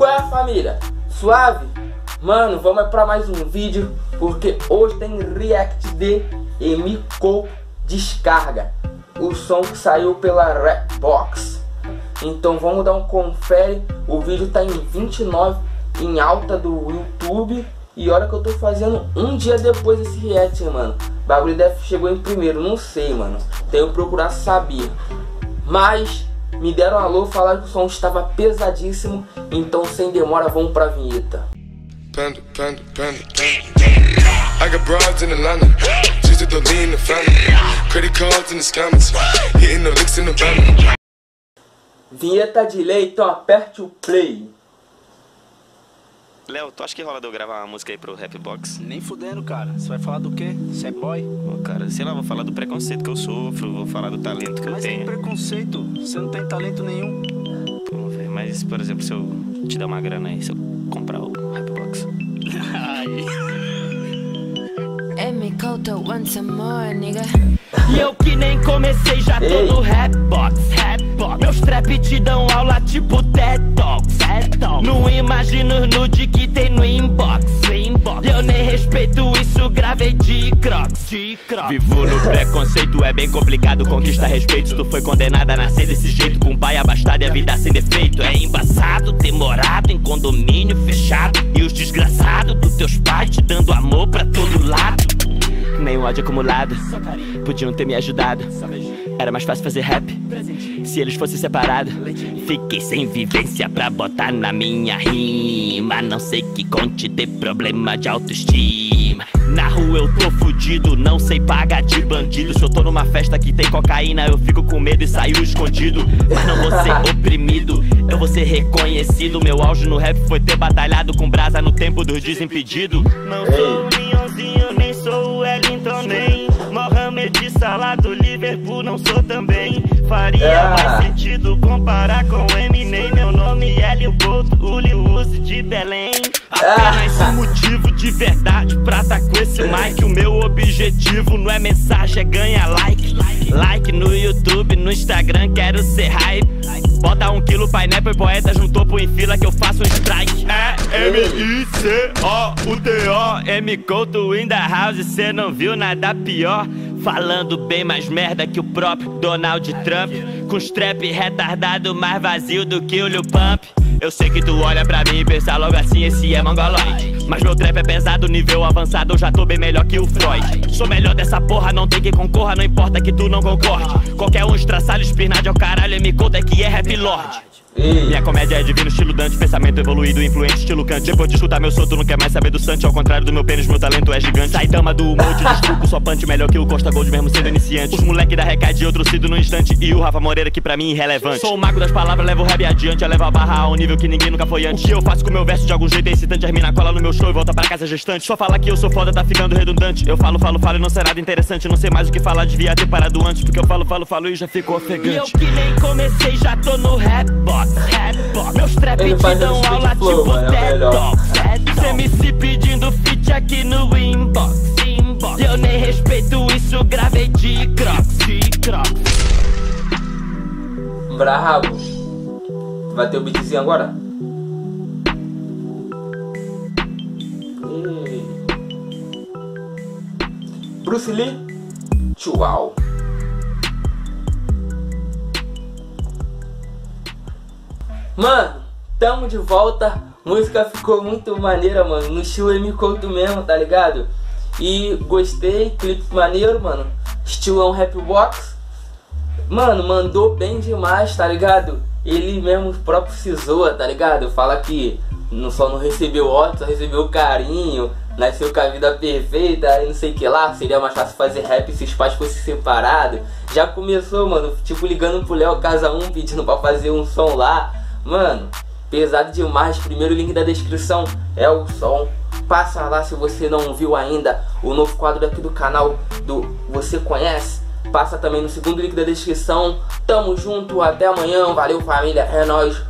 qual é a família? Suave? Mano, vamos para mais um vídeo porque hoje tem react de Emiko Descarga, o som que saiu pela Rapbox. Então vamos dar um confere. O vídeo tá em 29 em alta do YouTube e olha que eu tô fazendo um dia depois desse react, mano. O bagulho deve chegou em primeiro, não sei, mano. Tenho que procurar saber. Mas me deram um alô, falaram que o som estava pesadíssimo, então sem demora vamos pra vinheta. Panda, panda, panda, I got broads in Atlanta, just to lean the family, credit cards in the scammers, hitting the licks in the. Vinheta de lei, então aperte o play. Léo, tu acha que rola de eu gravar uma música aí pro Rapbox? Nem fudendo, cara. Você vai falar do quê? Você é boy? Pô, cara, sei lá, vou falar do preconceito que eu sofro, vou falar do talento que mas eu tenho. Mas preconceito? Você não tem talento nenhum. Pô, velho, mas, por exemplo, se eu te dar uma grana aí, se eu comprar o Rapbox. Ai. É me conta once more, nigga. E eu que nem comecei já tô Ei. no Rapbox, Rapbox. Meus trap te dão aula tipo TED Talks, Não imagino nude que tem no inbox, inbox. Eu nem respeito isso, gravei de crocs, de crocs. Vivo no preconceito, é bem complicado conquistar respeito. Tu foi condenada a nascer desse jeito, com pai abastado e a vida sem defeito. É ódio acumulado, podiam ter me ajudado. Era mais fácil fazer rap se eles fossem separados. Fiquei sem vivência pra botar na minha rima. Não sei que conte ter problema de autoestima. Na rua eu tô fudido, não sei pagar de bandido. Se eu tô numa festa que tem cocaína, eu fico com medo e saio escondido. Mas não vou ser oprimido, eu vou ser reconhecido. Meu auge no rap foi ter batalhado com brasa no tempo dos desimpedidos. Não sou Faria Ah. mais sentido comparar com Eminem. Meu nome é Lil Boto, o Lil Uzi de Belém. Apenas um motivo de verdade pra tá com esse mic. O meu objetivo não é mensagem, é ganhar like. Like no YouTube, no Instagram, quero ser hype. Bota um quilo, pineapple, poeta juntou pro em fila que eu faço um strike. É M-I-C-O-U-T-O, M Couto in the house, cê não viu nada pior. Falando bem mais merda que o próprio Donald Trump. Com strap retardado mais vazio do que o Lil Pump. Eu sei que tu olha pra mim e pensa logo assim, esse é mongoloide. Mas meu trap é pesado, nível avançado, eu já tô bem melhor que o Freud. Sou melhor dessa porra, não tem quem concorra, não importa que tu não concorde. Qualquer um estraçalho, espirnade ao caralho, me conta que é rap lord. Ei, Minha comédia é divino, estilo Dante, pensamento evoluído, influente, estilo Kant. Depois de escutar meu som, tu não quer mais saber do Sante. Ao contrário do meu pênis, meu talento é gigante. Sai dama do humor, te desculpo, só punch melhor que o Costa Gold, mesmo sendo iniciante. Os moleque da recade, eu trouxe no instante. E o Rafa Moreira, que pra mim é irrelevante. Sou o mago das palavras, levo o rap adiante. Eu levo a barra a um nível que ninguém nunca foi antes. O que eu faço com meu verso de algum jeito é excitante. As mina cola no meu show e volta pra casa gestante. Só falar que eu sou foda, tá ficando redundante. Eu falo, falo, falo e não será nada interessante. Não sei mais o que falar, devia ter parado antes. Porque eu falo, falo, falo e já ficou ofegante. E eu que nem comecei, já tô no rapbox, rapbox. Meus trap Ele te dão aula flow, tipo é TED. Talks. Me se pedindo feat aqui no inbox, inbox. Eu nem respeito isso, gravei de crocs, de crocs. brabo. Vai ter o beatzinho agora? Bruce Lee, tchau. Mano, tamo de volta. Música ficou muito maneira, mano. No estilo M Couto mesmo, tá ligado? E gostei, clipe maneiro, mano. Estilão rap box. Mano, mandou bem demais, tá ligado? Ele mesmo próprio zoa, tá ligado? Fala que não, só não recebeu ódio, só recebeu carinho, nasceu com a vida perfeita e não sei o que lá. Seria mais fácil fazer rap se os pais fossem separados. Já começou, mano, tipo ligando pro Léo Casa 1 pedindo pra fazer um som lá. Mano, pesado demais. Primeiro link da descrição é o som. Passa lá se você não viu ainda o novo quadro aqui do canal do Você Conhece. Passa também no segundo link da descrição. Tamo junto, até amanhã. Valeu família, é nóis.